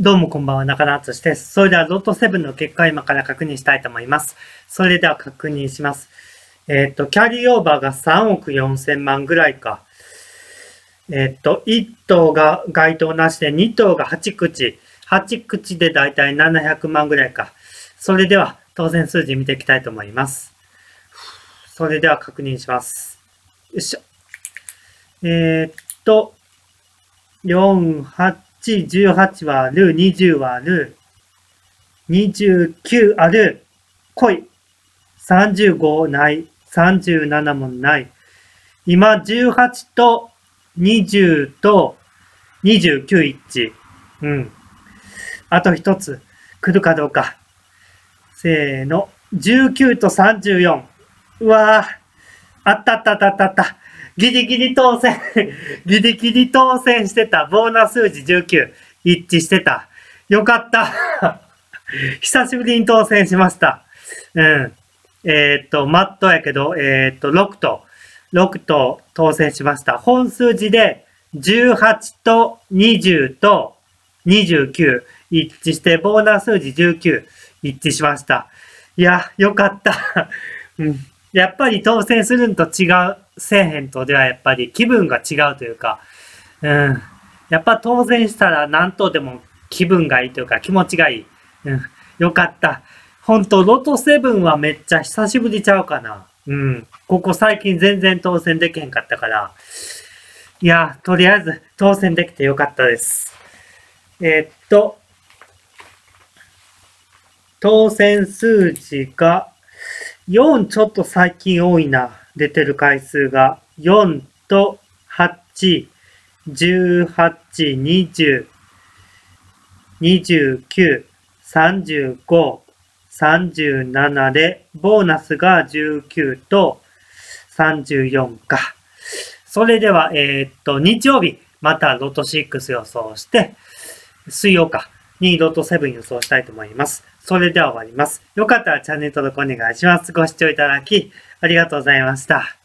どうもこんばんは、中野敦です。それではロット7の結果を今から確認したいと思います。それでは確認します。えっ、ー、と、キャリーオーバーが3億4千万ぐらいか。えっ、ー、と、1等が該当なしで2等が8口。8口でだいたい700万ぐらいか。それでは当選数字見ていきたいと思います。それでは確認します。よいしょ。えー、っと、4、8、18割る、20割る、29ある、来い。35ない、37もない。今、18と20と29一致。うん。あと一つ、来るかどうか。せーの。19と34。うわぁ。あったあったあったあったあった。ギリギリ当選。ギリギリ当選してた。ボーナス数字19。一致してた。よかった。久しぶりに当選しました。うん。えー、っと、マットやけど、えー、っと、6と、6と当選しました。本数字で18と20と29一致して、ボーナス数字19一致しました。いや、よかった。うん。やっぱり当選するんと違う、せえへんとではやっぱり気分が違うというか、うん。やっぱ当選したら何とでも気分がいいというか気持ちがいい。うん。よかった。ほんと、ロト7はめっちゃ久しぶりちゃうかな。うん。ここ最近全然当選できへんかったから。いや、とりあえず当選できてよかったです。えー、っと、当選数字が4ちょっと最近多いな。出てる回数が。4と8、18、20、29、35、37で、ボーナスが19と34か。それでは、えー、っと、日曜日、またロト6予想して、水曜か、2.7予想したいと思います。それでは終わります。よかったらチャンネル登録お願いします。ご視聴いただきありがとうございました。